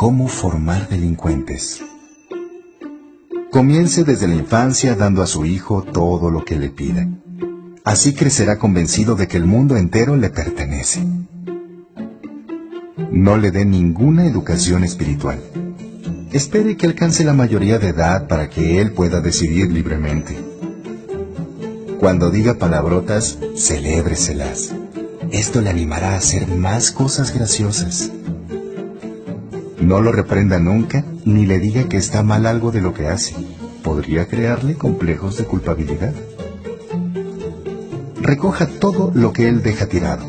Cómo formar delincuentes. Comience desde la infancia dando a su hijo todo lo que le pida. Así crecerá convencido de que el mundo entero le pertenece. No le dé ninguna educación espiritual. Espere que alcance la mayoría de edad para que él pueda decidir libremente. Cuando diga palabrotas, celébreselas. Esto le animará a hacer más cosas graciosas. No lo reprenda nunca ni le diga que está mal algo de lo que hace. Podría crearle complejos de culpabilidad. Recoja todo lo que él deja tirado.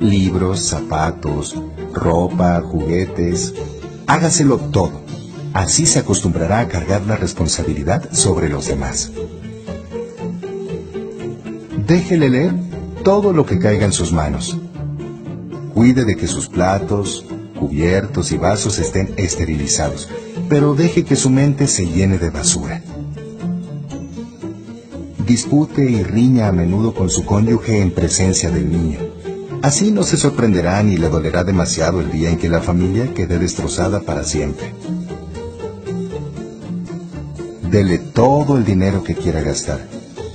Libros, zapatos, ropa, juguetes. Hágaselo todo. Así se acostumbrará a cargar la responsabilidad sobre los demás. Déjele leer todo lo que caiga en sus manos. Cuide de que sus platos, cubiertos y vasos estén esterilizados, pero deje que su mente se llene de basura. Dispute y riña a menudo con su cónyuge en presencia del niño. Así no se sorprenderá ni le dolerá demasiado el día en que la familia quede destrozada para siempre. Dele todo el dinero que quiera gastar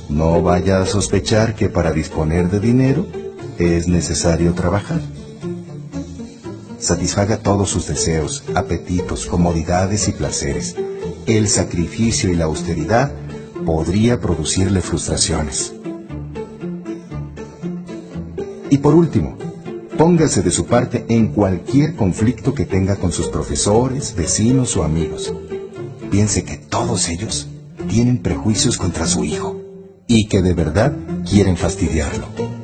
no vaya a sospechar que para disponer de dinero es necesario trabajar. Satisfaga todos sus deseos, apetitos, comodidades y placeres. El sacrificio y la austeridad podría producirle frustraciones. Y por último, póngase de su parte en cualquier conflicto que tenga con sus profesores, vecinos o amigos. Piense que todos ellos tienen prejuicios contra su hijo y que de verdad quieren fastidiarlo.